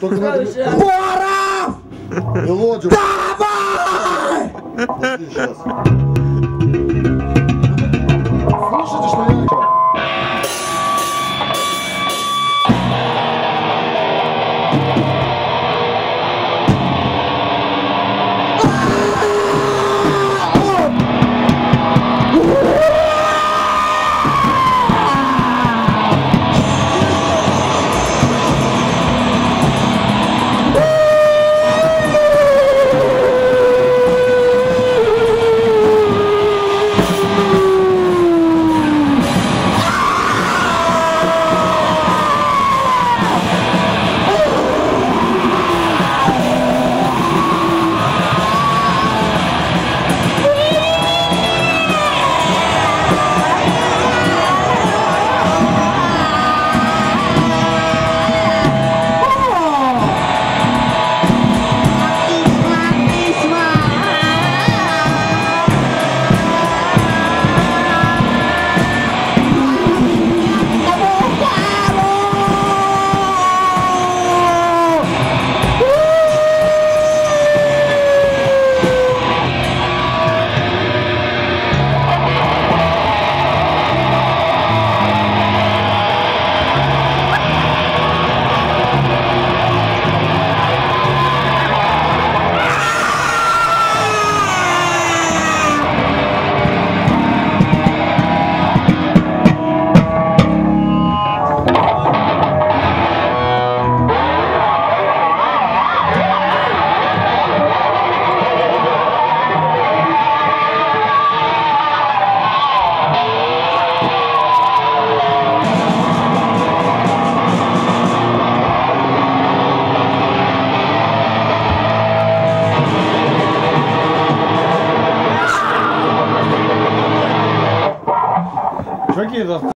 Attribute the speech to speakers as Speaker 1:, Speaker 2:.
Speaker 1: Tô com medo. Bora! Eu vou, Diogo. Tá, vai! Oh! aqui, ó.